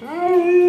Bye.